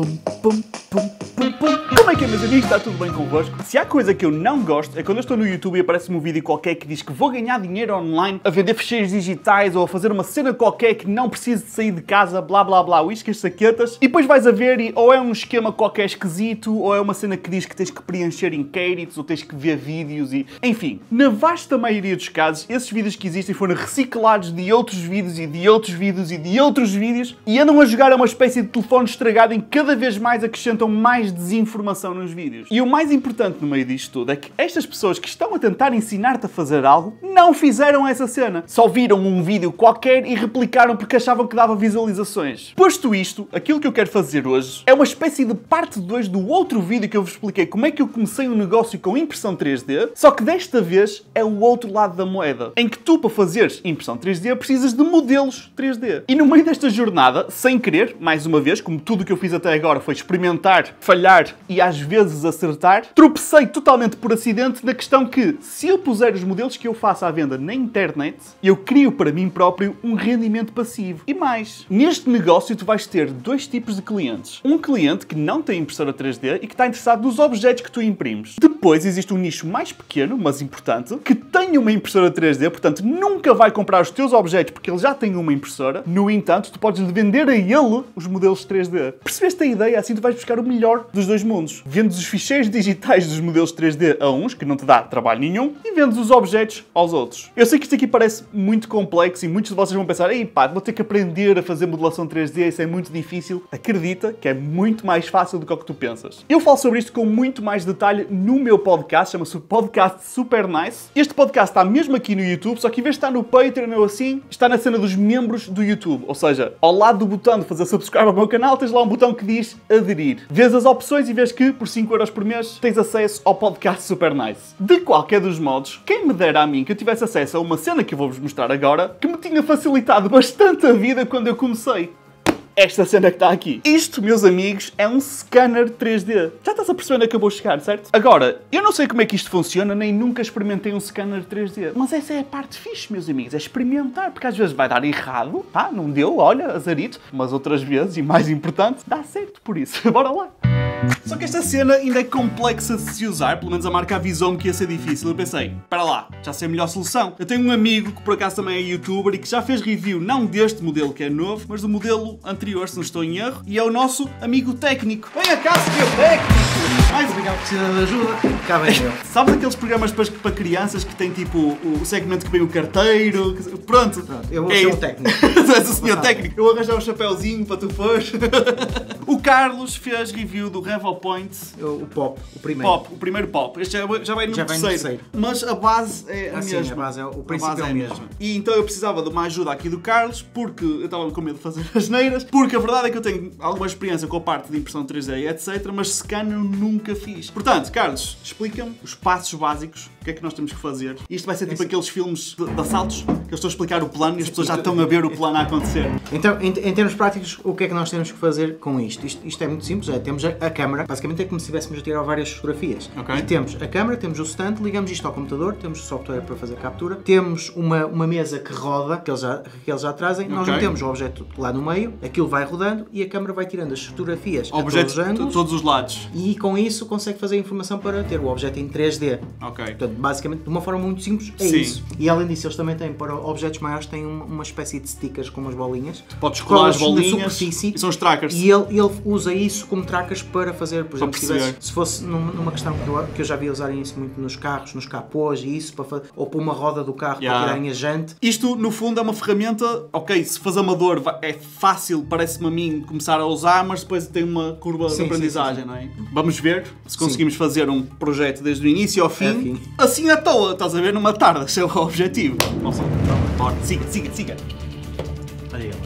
Pum, pum, pum. Como é que é, meus amigos? Está tudo bem convosco? Se há coisa que eu não gosto é quando eu estou no YouTube e aparece-me um vídeo qualquer que diz que vou ganhar dinheiro online a vender fecheiros digitais ou a fazer uma cena qualquer que não preciso de sair de casa, blá blá blá, uíscas, saquetas, e depois vais a ver e ou é um esquema qualquer esquisito ou é uma cena que diz que tens que preencher inquéritos ou tens que ver vídeos e... Enfim, na vasta maioria dos casos, esses vídeos que existem foram reciclados de outros vídeos e de outros vídeos e de outros vídeos e andam a jogar a uma espécie de telefone estragado em que cada vez mais acrescentam mais desinformação nos vídeos. E o mais importante no meio disto tudo é que estas pessoas que estão a tentar ensinar-te a fazer algo não fizeram essa cena. Só viram um vídeo qualquer e replicaram porque achavam que dava visualizações. Posto isto, aquilo que eu quero fazer hoje é uma espécie de parte 2 do outro vídeo que eu vos expliquei como é que eu comecei um negócio com impressão 3D, só que desta vez é o outro lado da moeda, em que tu para fazeres impressão 3D precisas de modelos 3D. E no meio desta jornada, sem querer, mais uma vez, como tudo que eu fiz até agora foi experimentar, falhar e às vezes acertar, tropecei totalmente por acidente na questão que, se eu puser os modelos que eu faço à venda na internet, eu crio para mim próprio um rendimento passivo. E mais, neste negócio tu vais ter dois tipos de clientes. Um cliente que não tem impressora 3D e que está interessado nos objetos que tu imprimes. Depois existe um nicho mais pequeno, mas importante, que tem uma impressora 3D, portanto nunca vai comprar os teus objetos porque ele já tem uma impressora. No entanto, tu podes vender a ele os modelos 3D. Percebeste a ideia? Assim tu vais buscar o melhor dos dois mundos. Vendes os ficheiros digitais dos modelos 3D a uns, que não te dá trabalho nenhum, e vendes os objetos aos outros. Eu sei que isto aqui parece muito complexo e muitos de vocês vão pensar ei pá, vou ter que aprender a fazer modelação 3D, isso é muito difícil. Acredita que é muito mais fácil do que o que tu pensas. Eu falo sobre isto com muito mais detalhe no meu podcast, chama-se Podcast Super Nice. Este podcast está mesmo aqui no YouTube, só que em vez de estar no Patreon ou assim, está na cena dos membros do YouTube. Ou seja, ao lado do botão de fazer subscribe ao meu canal, tens lá um botão que diz aderir. Vês as opções e vês que por 5 euros por mês tens acesso ao podcast Super Nice. De qualquer dos modos, quem me dera a mim que eu tivesse acesso a uma cena que eu vou-vos mostrar agora, que me tinha facilitado bastante a vida quando eu comecei esta cena que está aqui. Isto, meus amigos, é um scanner 3D. Já estás a perceber onde é que eu vou chegar, certo? Agora, eu não sei como é que isto funciona, nem nunca experimentei um scanner 3D. Mas essa é a parte fixe, meus amigos, é experimentar, porque às vezes vai dar errado, tá? Não deu, olha, azarito. Mas outras vezes, e mais importante, dá certo por isso. Bora lá. Só que esta cena ainda é complexa de se usar, pelo menos a marca avisou-me que ia ser difícil. Eu pensei, para lá, já sei a melhor solução. Eu tenho um amigo que por acaso também é youtuber e que já fez review não deste modelo que é novo, mas do modelo anterior, se não estou em erro, e é o nosso amigo técnico. Venha cá, senhor técnico! Mais Obrigado, precisa de ajuda. Cá vem eu. Sabes aqueles programas para, para crianças que tem tipo o segmento que vem o carteiro? Pronto. Pronto, eu vou É ser o técnico. tu és o senhor Passado. técnico. Eu vou arranjar um chapéuzinho para tu pôres. o Carlos fez review do Revel Point Eu- o pop, o primeiro. Pop, o primeiro pop. Este já, já vai no Já vai no terceiro. terceiro. Mas a base é a Ah, sim, mesma. a base é- o A princípio é o a mesmo. mesma. E então eu precisava de uma ajuda aqui do Carlos, porque eu estava com medo de fazer as neiras, porque a verdade é que eu tenho alguma experiência com a parte de impressão 3D e etc, mas scanner eu nunca fiz. Portanto, Carlos, explica-me os passos básicos, o que é que nós temos que fazer. Isto vai ser tipo aqueles filmes de, de assaltos, que eu estou a explicar o plano e as pessoas já estão a ver o plano a acontecer. Então, em, em termos práticos, o que é que nós temos que fazer com isto? Isto, isto é muito simples, é, temos a, a câmara, basicamente é como se estivéssemos a tirar várias fotografias. Ok. E temos a câmara, temos o stand, ligamos isto ao computador, temos o software para fazer captura, temos uma, uma mesa que roda, que eles já, que eles já trazem, nós Ok. metemos o objeto lá no meio, aquilo vai rodando e a câmara vai tirando as fotografias a Objetos todos os de ângulos todos os lados. e com isso consegue fazer a informação para ter o objeto em 3D. Ok. Portanto, basicamente, de uma forma muito simples, é Sim. isso. E além disso, eles também têm, para objetos maiores, têm uma, uma espécie de stickers com umas bolinhas. Podes colar as Colas na bolinhas superfície e são os trackers. E ele, ele usa isso como trackers para fazer, por exemplo, se, tivesse- se fosse num- numa questão que eu, que eu já vi usarem isso muito nos carros, nos capôs e isso, para, ou para uma roda do carro Yeah. para tirarem a jante. Isto, no fundo, é uma ferramenta, ok, se faz amador é fácil, parece-me a mim, começar a usar, mas depois tem uma curva Sim, de aprendizagem, não é? Vamos ver se conseguimos fazer um projeto desde o início ao fim, Ao fim. assim à toa, estás a ver, numa tarde, esse é o objetivo. Nossa, bora, siga, siga, siga.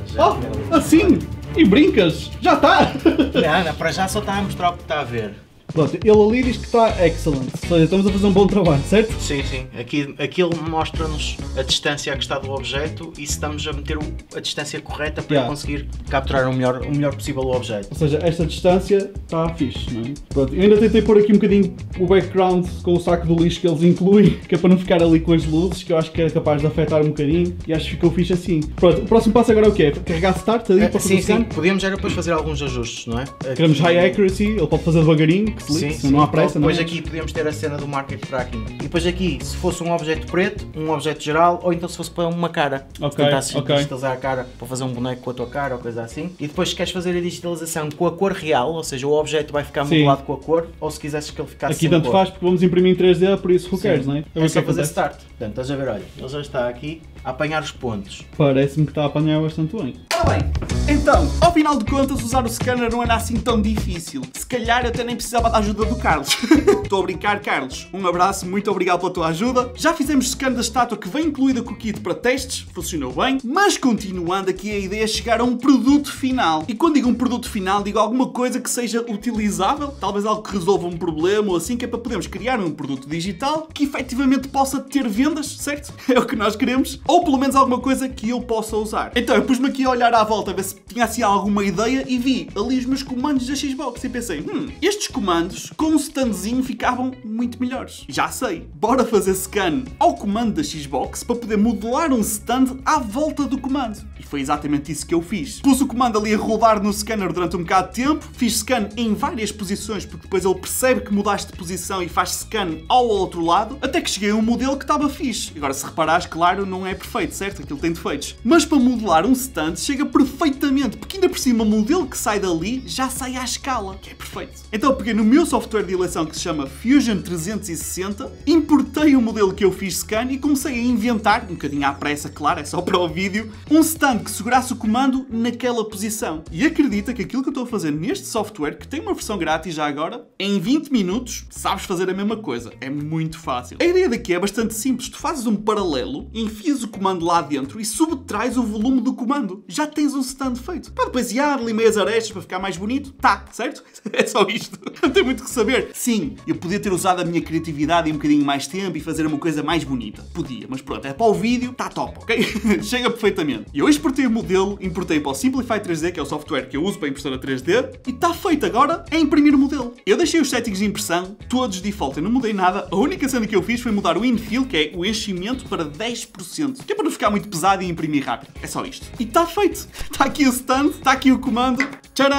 Já. Oh, assim? E brincas? Já está! Não, não, para já só está a mostrar o que está a ver. Pronto, ele ali diz que está excellent. Ou seja, estamos a fazer um bom trabalho, certo? Sim, sim. Aqui, aquilo mostra-nos a distância a que está do objeto e se estamos a meter a distância correta para Yeah. conseguir capturar o melhor, o melhor possível o objeto. Ou seja, esta distância está fixe, não é? Pronto, eu ainda tentei pôr aqui um bocadinho o background com o saco do lixo que eles incluem, que é para não ficar ali com as luzes, que eu acho que era capaz de afetar um bocadinho, e acho que ficou fixe assim. Pronto, o próximo passo agora é o quê? Carregar start ali É, para fazer sim, sim. Podíamos era depois fazer alguns ajustes, não é? Queremos high accuracy, ele pode fazer devagarinho, se Sim, lixe, sim. não há pressa, não Depois é? aqui podíamos ter a cena do market tracking. E depois aqui, se fosse um objeto preto, um objeto geral, ou então se fosse para uma cara. Ok, Tentasses ok. digitalizar a cara para fazer um boneco com a tua cara ou coisa assim. E depois se queres fazer a digitalização com a cor real, ou seja, o objeto vai ficar Sim. modelado com a cor, ou se quisesses que ele ficasse Aqui tanto cor. faz porque vamos imprimir em 3D, por isso who cares, não é? É o só que fazer start. Portanto, estás a ver, olha, ele já está aqui a apanhar os pontos. Parece-me que está a apanhar bastante bem. Ora bem, então, ao final de contas, usar o scanner não era assim tão difícil. Se calhar eu até nem precisava da ajuda do Carlos. Estou a brincar, Carlos. Um abraço, muito obrigado pela tua ajuda. Já fizemos scan da estátua que vem incluída com o kit para testes, funcionou bem. Mas continuando aqui, a ideia é chegar a um produto final. E quando digo um produto final, digo alguma coisa que seja utilizável, talvez algo que resolva um problema ou assim, que é para podermos criar um produto digital que efetivamente possa ter certo? É o que nós queremos. Ou pelo menos alguma coisa que eu possa usar. Então eu pus-me aqui a olhar à volta a ver se tinha assim alguma ideia e vi ali os meus comandos da Xbox e pensei, hum, estes comandos com um standzinho ficavam muito melhores. Já sei, bora fazer scan ao comando da Xbox para poder modelar um stand à volta do comando. E foi exatamente isso que eu fiz. Pus o comando ali a rodar no scanner durante um bocado de tempo, fiz scan em várias posições, porque depois ele percebe que mudaste de posição e faz scan ao outro lado, até que cheguei a um modelo que estava fixe. Agora, se reparares, claro, não é perfeito, certo? Aquilo tem defeitos. Mas para modelar um stand chega perfeitamente, porque ainda por cima o modelo que sai dali já sai à escala, que é perfeito. Então peguei no meu software de eleição que se chama Fusion 360, importei o modelo que eu fiz scan e comecei a inventar, um bocadinho à pressa, claro, é só para o vídeo, um stand que segurasse o comando naquela posição. E acredita que aquilo que eu estou a fazer neste software, que tem uma versão grátis já agora, em 20 minutos sabes fazer a mesma coisa. É muito fácil. A ideia daqui é bastante simples. Tu fazes um paralelo, enfias o comando lá dentro e subtrais o volume do comando. Já tens um stand feito. Para depois ir ali meias arestas para ficar mais bonito. Tá, certo? É só isto. Não tem muito o que saber. Sim, eu podia ter usado a minha criatividade e um bocadinho mais tempo e fazer uma coisa mais bonita. Podia, mas pronto, é para o vídeo, está top, ok? Chega perfeitamente. E eu exportei o modelo, importei para o Simplify 3D, que é o software que eu uso para impressora 3D, e está feito agora é imprimir o modelo. Eu deixei os settings de impressão todos default, eu não mudei nada. A única cena que eu fiz foi mudar o infill, que é o enchimento, para 10%, que é para não ficar muito pesado e imprimir rápido. É só isto. E está feito. Está aqui o stand, está aqui o comando. Tcharam!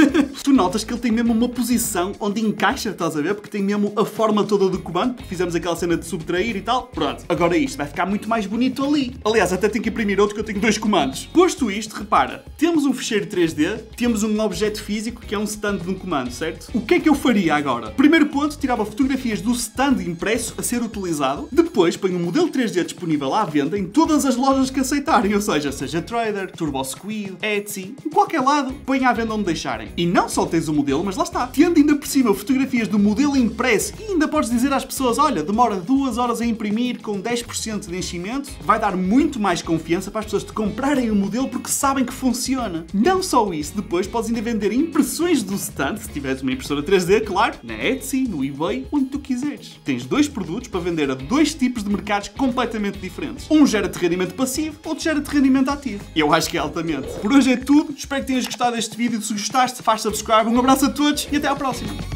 tu notas que ele tem mesmo uma posição onde encaixa, estás a ver? Porque tem mesmo a forma toda do comando, fizemos aquela cena de subtrair e tal. Pronto, agora isto vai ficar muito mais bonito ali. Aliás, até tenho que imprimir outro que eu tenho dois comandos. Posto isto, repara, temos um fecheiro 3D, temos um objeto físico que é um stand de um comando, certo? O que é que eu faria agora? Primeiro ponto, tirava fotografias do stand impresso a ser utilizado, depois ponho um modelo 3D disponível à venda em todas as lojas que aceitarem, ou seja, seja Trader, Turbo Squid, Etsy, em qualquer lado, põe à venda onde deixarem. E não só tens o modelo, mas lá está, tendo ainda por cima fotografias do modelo impresso e ainda podes dizer às pessoas, olha, demora duas horas a imprimir com 10% de enchimento, vai dar muito mais confiança para as pessoas te comprarem o modelo porque sabem que funciona. Não só isso, depois podes ainda vender impressões do stand, se tiveres uma impressora 3D, claro, na Etsy, no eBay, onde tu quiseres. Tens dois produtos para vender a dois tipos de mercados completamente diferentes. Um gera de rendimento passivo, outro gera de rendimento ativo. Eu acho que é altamente. Por hoje é tudo, espero que tenhas gostado deste vídeo. Se gostaste, faz subscribe. Um abraço a todos e até à próxima.